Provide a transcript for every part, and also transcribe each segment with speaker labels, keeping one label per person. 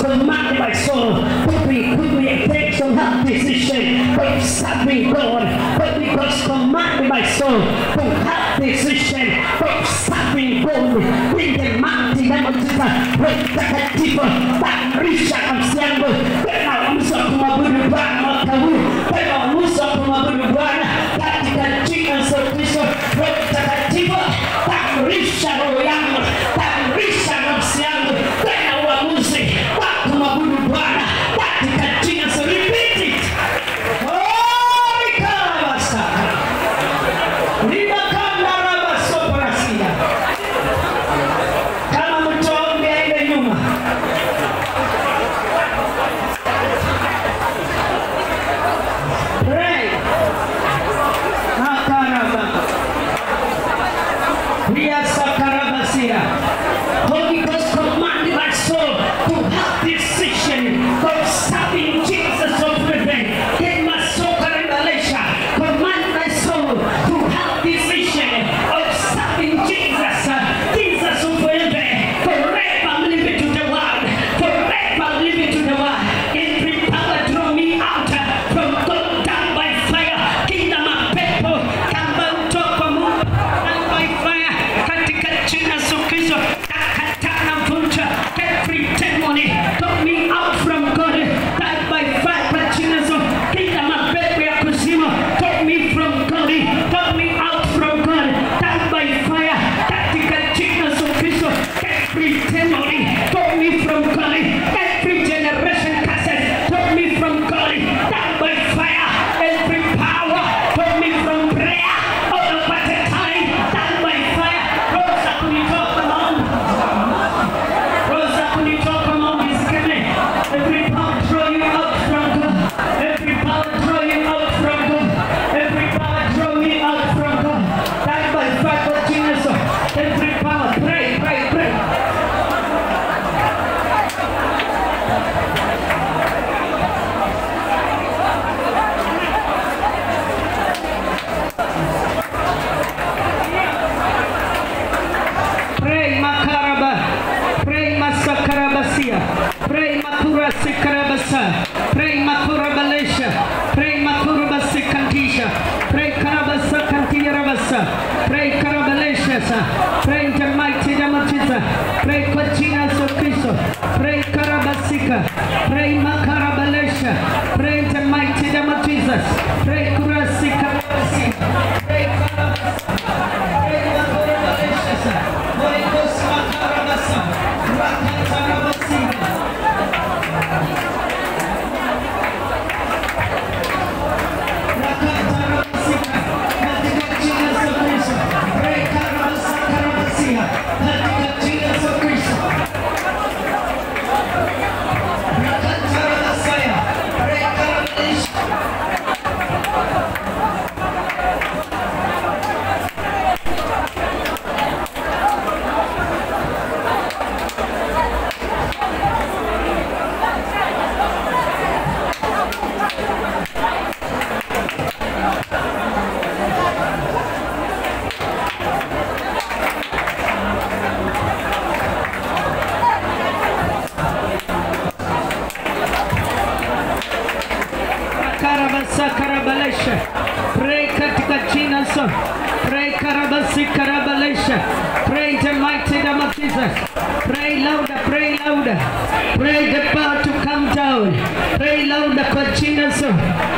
Speaker 1: Command my soul. Put me quickly me, take some hard decision. But stop me, God. But because command my soul to hard decision. But stop me, God. Bring the mighty name of Jesus, break the captive, that rich and I'm siang. Then I am so to my body, but I'm not Prema cura se. Prema cura Pray louder, pray louder. Pray the power to come down. Pray louder for Jesus.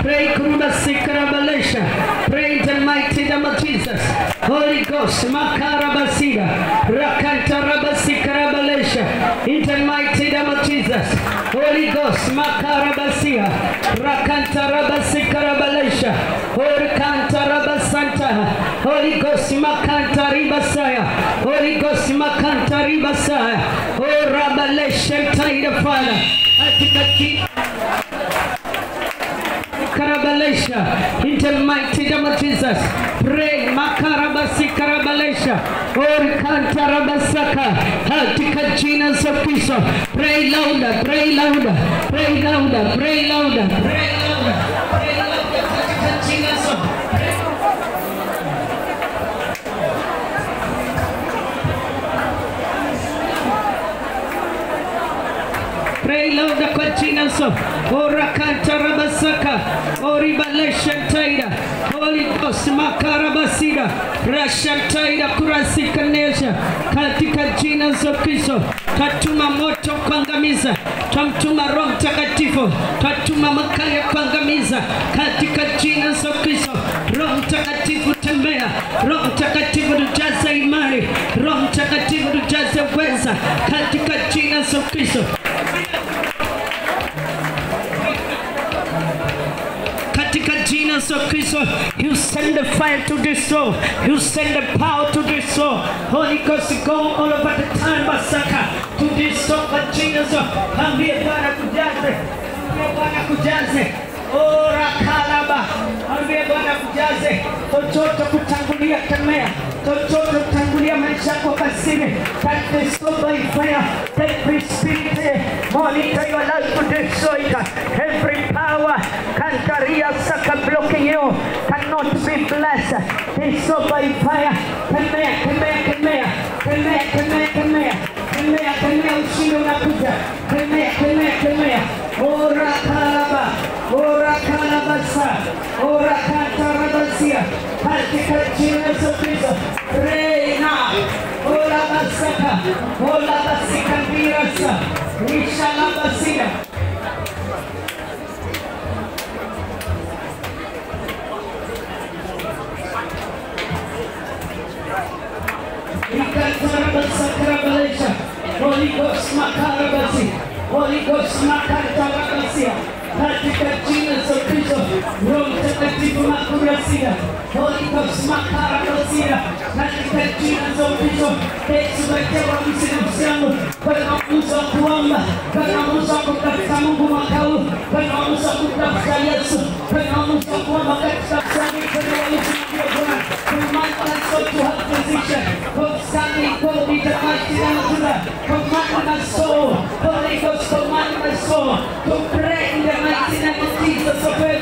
Speaker 1: Pray Kuruma Sikarabalisha. Pray the mighty name of Jesus. Holy Ghost, Makarabasida. Rakantarabasikarabalisha. In the mighty Jesus. Holy Ghost, Makarabasia, Rakantarabasikarabalesha, Orkantarabasanta, Holy Ghost, Makantaribasaya, Holy Ghost, Makantaribasaya, O oh, Rabalesha, Taida Father, Atikati. Karabalisha, in the mighty name of Jesus, pray. Makarabasi orikantarabasaka or Kantarabasaka, katika jina za Kristo. Pray louder, pray louder, pray louder, pray louder, pray louder, pray louder, kwa jina so. Ora kanta rabasaka. Ori balesha taida. Holy makarabasida. Rasha taida kurasika nesha. Katika jina za Kristo. Tatuma moto kuangamiza. Tamtuma Roho Mtakatifu. Tatuma makali ya kuangamiza. Katika jina za Kristo. Roho Mtakatifu tembea. Roho Mtakatifu tujaze imani. Roho Mtakatifu tujaze uweza. Katika jina za Kristo. katika jina za. Send the fire to destroy. You send the power to destroy. Holy Ghost go all over the time Masaka to destroy jina za ambie Bwana kujaze. Ambie Bwana kujaze. Ora oh, kalaba. Ambie Bwana kujaze. Chochote kutangulia kemea. Chochote kutangulia maisha yako kasini. That destroy by fire. Every spirit monitor your life to destroy it. Every power Kankaria Saka blocking you be blessed. Destroy by fire. Kemea, kemea, kemea. Kemea, kemea, kemea. Kemea, kemea, ushindi unakuja. Kemea, kemea, kemea. Ora kalaba. Ora kalabasa. Ora katarabasia. Katika jina la Kristo. Reina. Ora basaka. Ora basika birasa. Risha Holy Ghost Makarabasi, Holy Ghost Makarabasi, Radikatina Sokiso, Rome Tentativo Makurasia, Holy Ghost Makarabasi, Radikatina Sokiso, Deus vai ter uma missão mighty. Command my soul. Holy Ghost, command my soul to pray in the mighty name of Jesus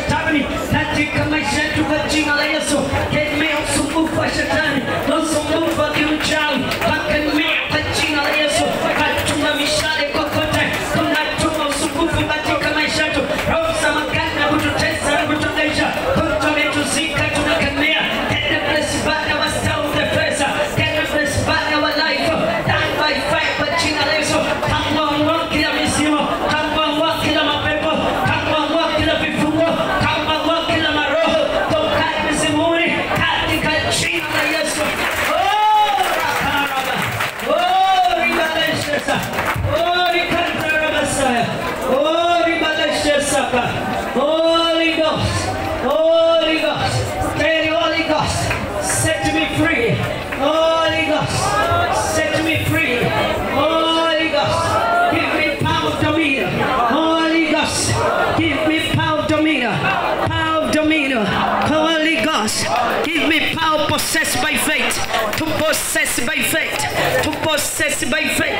Speaker 1: by faith